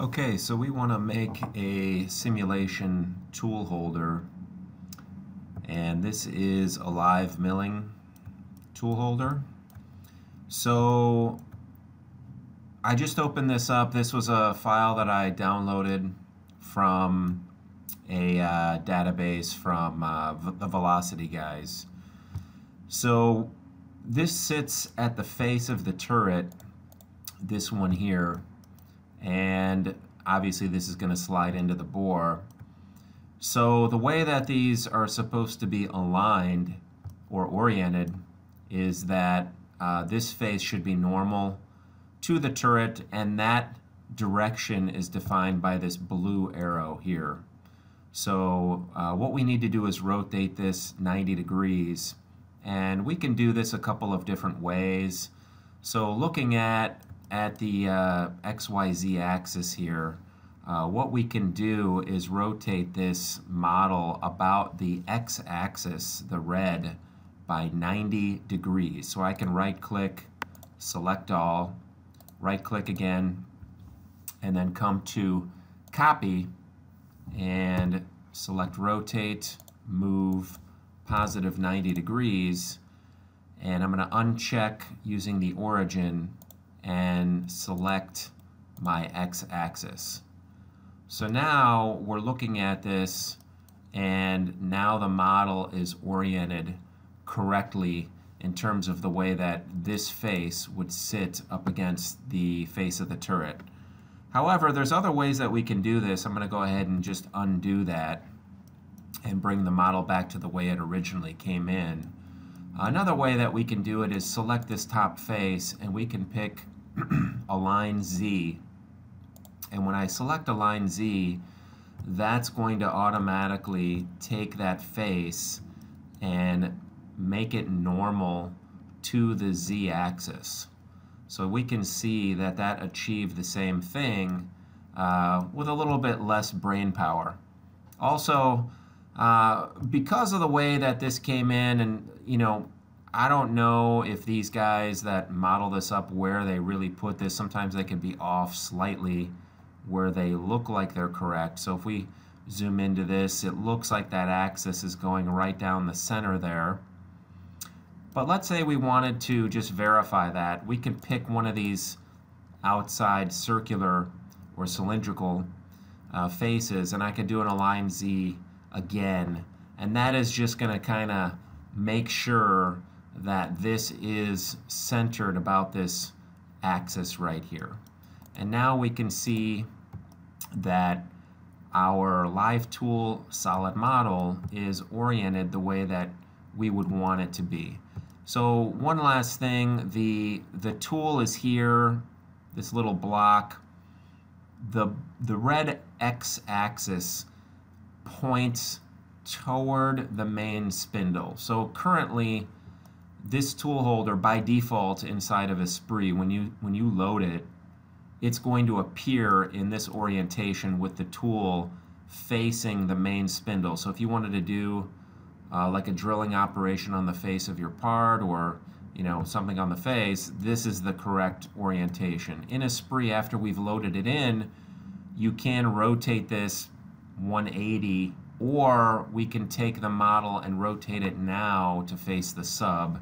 Okay, so we want to make a simulation tool holder and this is a live milling tool holder. So I just opened this up. This was a file that I downloaded from a uh, database from uh, the Velocity guys. So this sits at the face of the turret, this one here, and obviously this is going to slide into the bore. So the way that these are supposed to be aligned or oriented is that uh, this face should be normal to the turret and that direction is defined by this blue arrow here. So uh, what we need to do is rotate this 90 degrees and we can do this a couple of different ways. So looking at at the uh, XYZ axis here, uh, what we can do is rotate this model about the x-axis, the red, by 90 degrees. So I can right-click, select all, right-click again, and then come to copy and select rotate, move, positive 90 degrees, and I'm going to uncheck using the origin and select my x-axis. So now we're looking at this and now the model is oriented correctly in terms of the way that this face would sit up against the face of the turret. However, there's other ways that we can do this. I'm going to go ahead and just undo that and bring the model back to the way it originally came in. Another way that we can do it is select this top face and we can pick align Z. And when I select align Z, that's going to automatically take that face and make it normal to the Z axis. So we can see that that achieved the same thing uh, with a little bit less brain power. Also, uh, because of the way that this came in and, you know, I don't know if these guys that model this up where they really put this, sometimes they can be off slightly where they look like they're correct. So if we zoom into this, it looks like that axis is going right down the center there. But let's say we wanted to just verify that. We can pick one of these outside circular or cylindrical uh, faces and I could do an align Z again. And that is just going to kind of make sure that this is centered about this axis right here. And now we can see that our live tool solid model is oriented the way that we would want it to be. So one last thing, the, the tool is here, this little block. The, the red x-axis points toward the main spindle. So currently, this tool holder by default inside of Esprit, when you, when you load it, it's going to appear in this orientation with the tool facing the main spindle. So if you wanted to do uh, like a drilling operation on the face of your part or you know something on the face, this is the correct orientation. In Esprit, after we've loaded it in, you can rotate this 180 or we can take the model and rotate it now to face the sub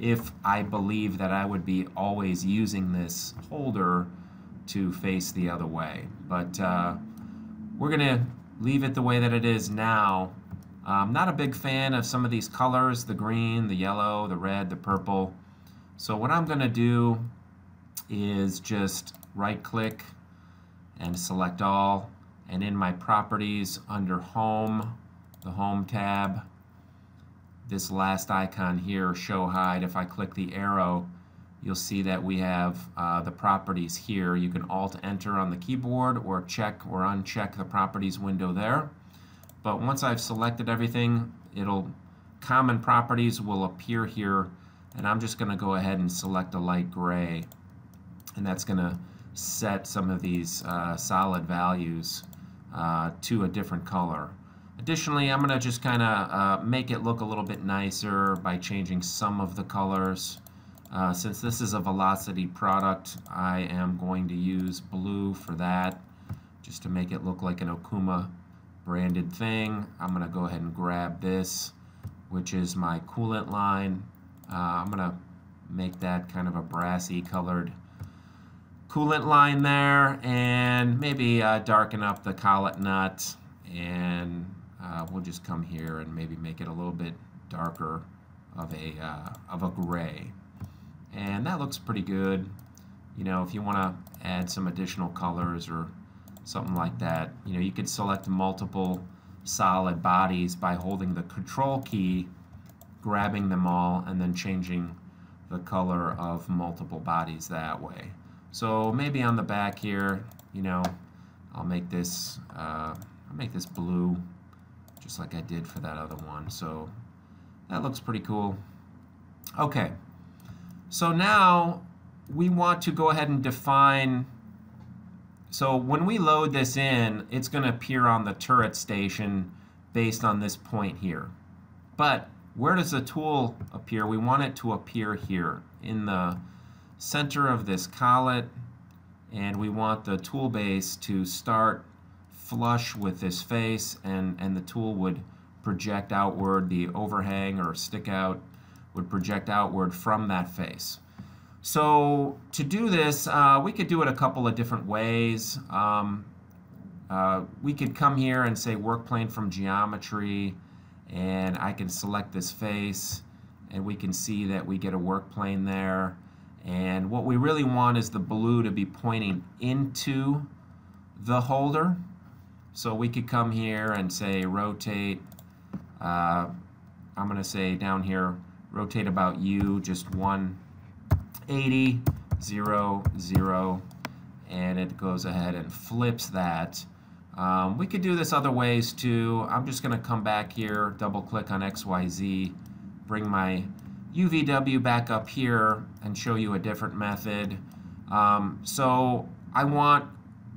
if I believe that I would be always using this holder to face the other way. But uh, we're going to leave it the way that it is now. I'm not a big fan of some of these colors, the green, the yellow, the red, the purple. So what I'm going to do is just right click and select all and in my properties under home the home tab this last icon here, show hide, if I click the arrow, you'll see that we have uh, the properties here. You can alt enter on the keyboard or check or uncheck the properties window there. But once I've selected everything, it'll common properties will appear here and I'm just going to go ahead and select a light gray and that's going to set some of these uh, solid values uh, to a different color. Additionally, I'm going to just kind of uh, make it look a little bit nicer by changing some of the colors. Uh, since this is a Velocity product, I am going to use blue for that. just to make it look like an Okuma branded thing. I'm going to go ahead and grab this, which is my coolant line. Uh, I'm going to make that kind of a brassy colored coolant line there and maybe uh, darken up the collet nut and we'll just come here and maybe make it a little bit darker of a, uh, of a gray. And that looks pretty good. You know, if you want to add some additional colors or something like that, you know, you could select multiple solid bodies by holding the control key, grabbing them all, and then changing the color of multiple bodies that way. So maybe on the back here, you know, I'll make this, uh, I'll make this blue just like I did for that other one. So that looks pretty cool. Okay, so now we want to go ahead and define, so when we load this in, it's going to appear on the turret station based on this point here. But where does the tool appear? We want it to appear here in the center of this collet and we want the tool base to start flush with this face and, and the tool would project outward, the overhang or stick out would project outward from that face. So to do this, uh, we could do it a couple of different ways. Um, uh, we could come here and say work plane from geometry and I can select this face and we can see that we get a work plane there and what we really want is the blue to be pointing into the holder so we could come here and say rotate, uh, I'm going to say down here, rotate about U, just 180, 0, 0, and it goes ahead and flips that. Um, we could do this other ways too. I'm just going to come back here, double click on XYZ, bring my UVW back up here and show you a different method. Um, so I want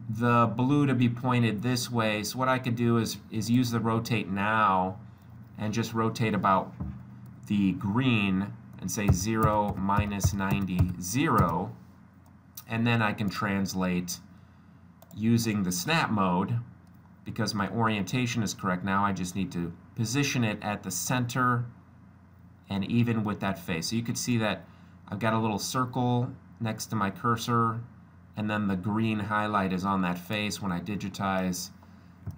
the blue to be pointed this way. So what I could do is, is use the rotate now and just rotate about the green and say 0 minus 90, 0. And then I can translate using the snap mode because my orientation is correct. Now I just need to position it at the center and even with that face. So you could see that I've got a little circle next to my cursor and then the green highlight is on that face. When I digitize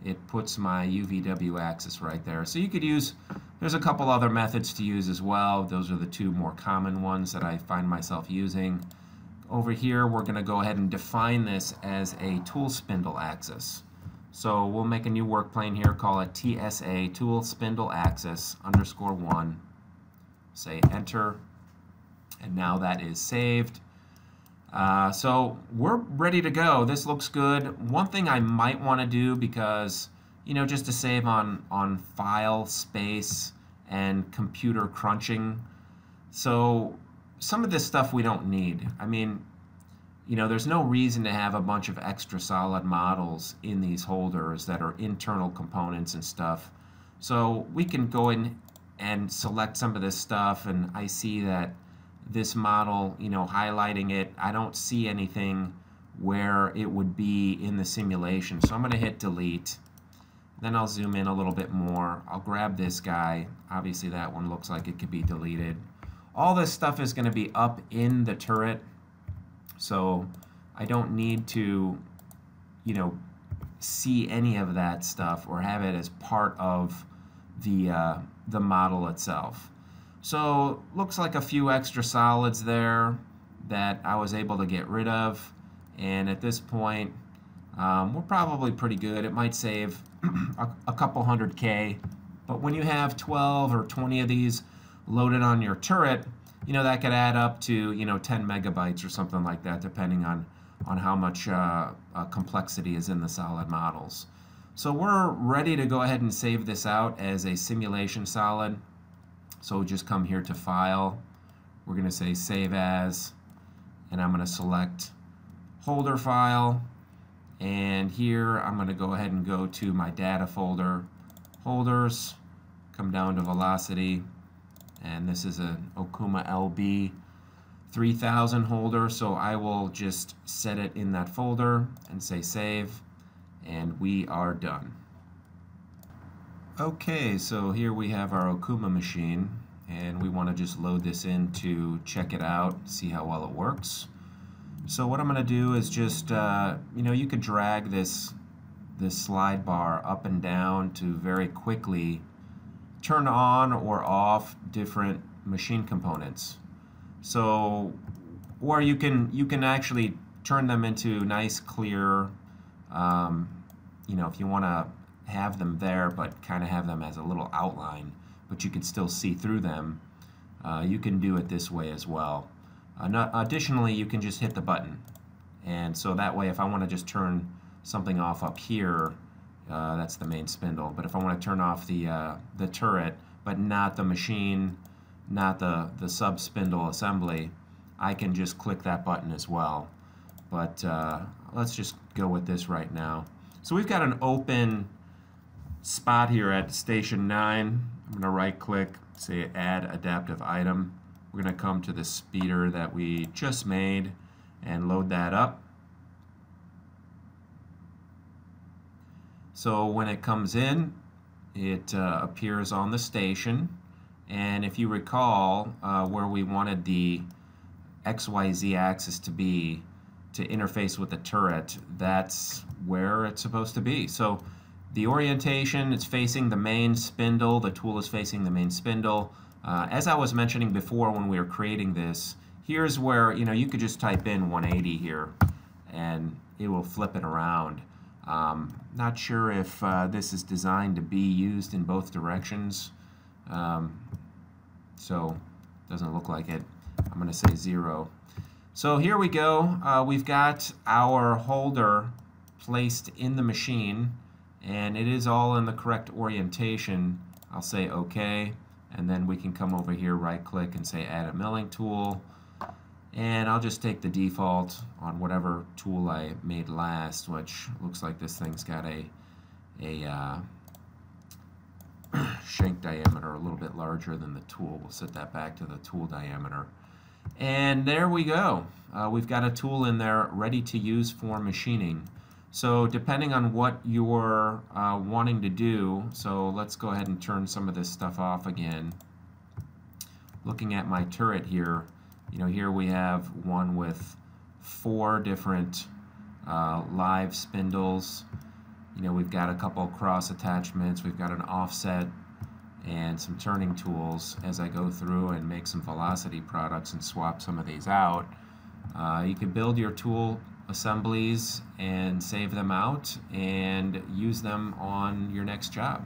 it puts my UVW axis right there. So you could use there's a couple other methods to use as well. Those are the two more common ones that I find myself using. Over here we're gonna go ahead and define this as a tool spindle axis. So we'll make a new work plane here call it TSA tool spindle axis underscore one. Say enter. And now that is saved uh, so we're ready to go. This looks good. One thing I might want to do because, you know, just to save on, on file space and computer crunching. So some of this stuff we don't need. I mean, you know, there's no reason to have a bunch of extra solid models in these holders that are internal components and stuff. So we can go in and select some of this stuff and I see that this model, you know, highlighting it, I don't see anything where it would be in the simulation. So I'm going to hit delete. Then I'll zoom in a little bit more. I'll grab this guy. Obviously that one looks like it could be deleted. All this stuff is going to be up in the turret. So I don't need to, you know, see any of that stuff or have it as part of the, uh, the model itself. So looks like a few extra solids there that I was able to get rid of. And at this point, um, we're probably pretty good. It might save a, a couple hundred K. But when you have 12 or 20 of these loaded on your turret, you know, that could add up to, you know, 10 megabytes or something like that, depending on, on how much uh, uh, complexity is in the solid models. So we're ready to go ahead and save this out as a simulation solid. So just come here to File. We're going to say Save As, and I'm going to select Holder File. And here I'm going to go ahead and go to my data folder, Holders, come down to Velocity, and this is an Okuma LB 3000 holder, so I will just set it in that folder and say Save. and we are done. Okay, so here we have our Okuma machine and we want to just load this in to check it out, see how well it works. So what I'm going to do is just, uh, you know, you could drag this, this slide bar up and down to very quickly turn on or off different machine components. So, or you can, you can actually turn them into nice clear, um, you know, if you want to have them there but kind of have them as a little outline but you can still see through them, uh, you can do it this way as well. Uh, additionally, you can just hit the button. And so that way, if I want to just turn something off up here, uh, that's the main spindle. But if I want to turn off the, uh, the turret, but not the machine, not the, the sub spindle assembly, I can just click that button as well. But uh, let's just go with this right now. So we've got an open spot here at station 9 I'm going to right click, say add adaptive item. We're going to come to the speeder that we just made and load that up. So when it comes in, it uh, appears on the station. And if you recall uh, where we wanted the XYZ axis to be to interface with the turret, that's where it's supposed to be. So the orientation, it's facing the main spindle. The tool is facing the main spindle. Uh, as I was mentioning before when we were creating this, here's where, you know, you could just type in 180 here and it will flip it around. Um, not sure if uh, this is designed to be used in both directions. Um, so doesn't look like it. I'm going to say zero. So here we go. Uh, we've got our holder placed in the machine and it is all in the correct orientation, I'll say OK, and then we can come over here, right click, and say add a milling tool. And I'll just take the default on whatever tool I made last, which looks like this thing's got a, a uh, shank diameter a little bit larger than the tool. We'll set that back to the tool diameter. And there we go. Uh, we've got a tool in there ready to use for machining. So depending on what you're uh, wanting to do, so let's go ahead and turn some of this stuff off again. Looking at my turret here, you know, here we have one with four different uh, live spindles. You know, we've got a couple cross attachments, we've got an offset and some turning tools as I go through and make some velocity products and swap some of these out. Uh, you can build your tool assemblies and save them out and use them on your next job.